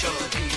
show